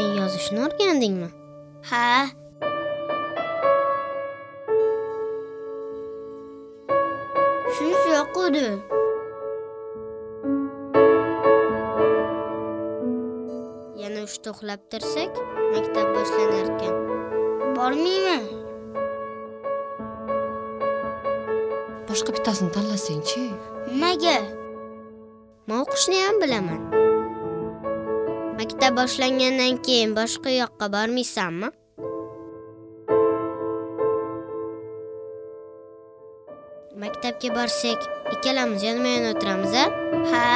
yozishni o'rgandingmi? Ha. Shunisi yoquvdi yana uchta uxlab tursak maktab boshlanar ekan bormayman boshqa bittasini tanlasangchi? Nimaga? Man o'qishni ham bilaman maktab boshlangandan keyin boshqa yoqqa bormaysanmi? Maktabga borsak ikkalamiz yonma yon o'tiramiz a ha?